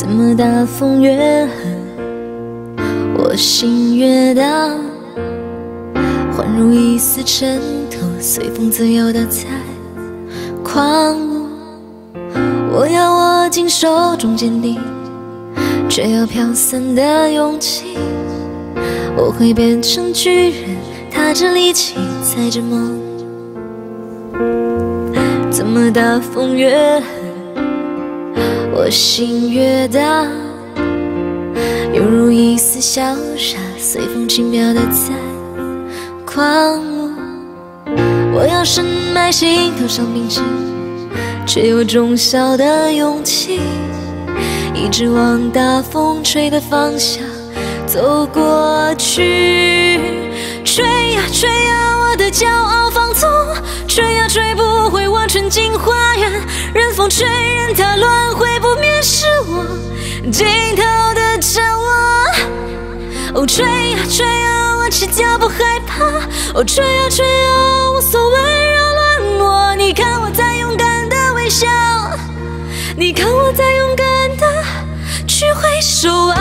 怎么大风越狠，我心越大，幻如一丝尘土，随风自由的在狂舞。我要握紧手中坚定，却要飘散的勇气。我会变成巨人，踏着力气，踩着梦。怎么大风越狠，我心越大，犹如一丝潇洒，随风轻飘的在狂舞。我要深埋心头上冰晶，却有种小的勇气，一直往大风吹的方向走过去。吹呀吹呀，我的骄傲放纵，吹呀吹不回我纯净花园，任风吹，任它乱，尽头的角落。哦，吹啊吹啊，我赤脚不害怕。哦，吹啊吹啊，无所谓扰乱我。你看我在勇敢的微笑，你看我在勇敢的去挥手啊。